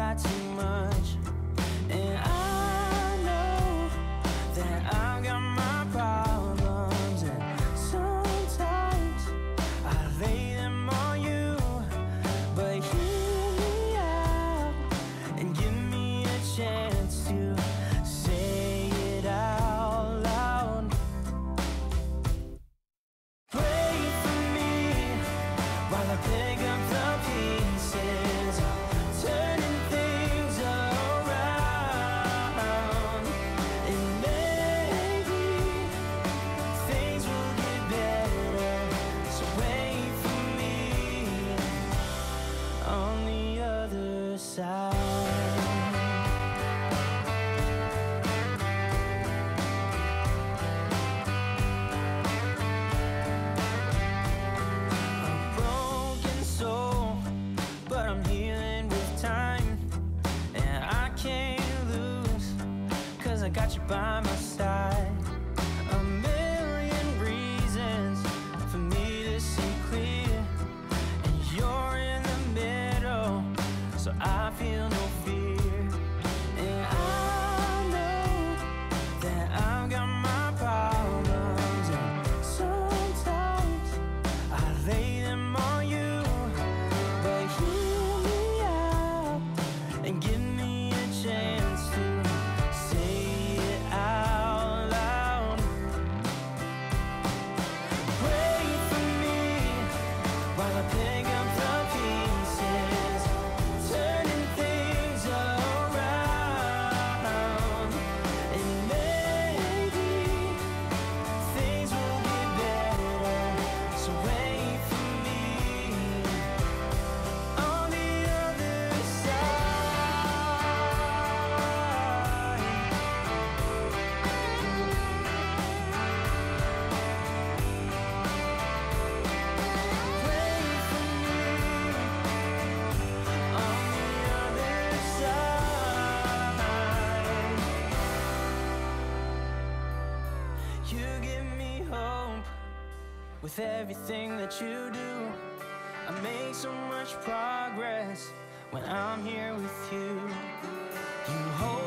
got too much. got you by my side with everything that you do. I make so much progress when I'm here with you. You hold